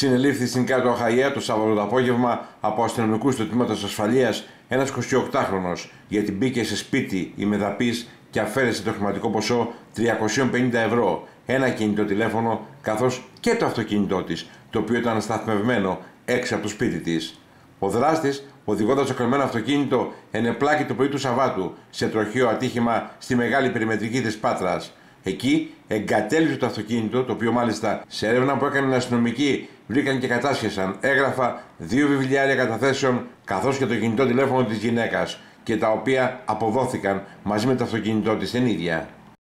Συνελήφθη στην κάτω Αχαία το Σάββατο το απόγευμα από αστυνομικούς του τμήματος ασφαλείας ένας 28χρονο γιατί μπήκε σε σπίτι η Μεδαπής και αφαίρεσε το χρηματικό ποσό 350 ευρώ, ένα κινητό τηλέφωνο καθώς και το αυτοκίνητό της, το οποίο ήταν σταθμευμένο έξω από το σπίτι της. Ο δράστης, οδηγώντας το κλεμμένο αυτοκίνητο, ενεπλάκη το πρωί του Σαββάτου σε τροχαίο ατύχημα στη μεγάλη περιμετρική της Πάτρας. Εκεί εγκατέλειψε το αυτοκίνητο, το οποίο μάλιστα σε έρευνα που έκανε αστυνομικοί βρήκαν και κατάσχεσαν έγγραφα, δύο βιβλιάρια καταθέσεων καθώς και το κινητό τηλέφωνο της γυναίκας και τα οποία αποδόθηκαν μαζί με το αυτοκίνητό της την ίδια.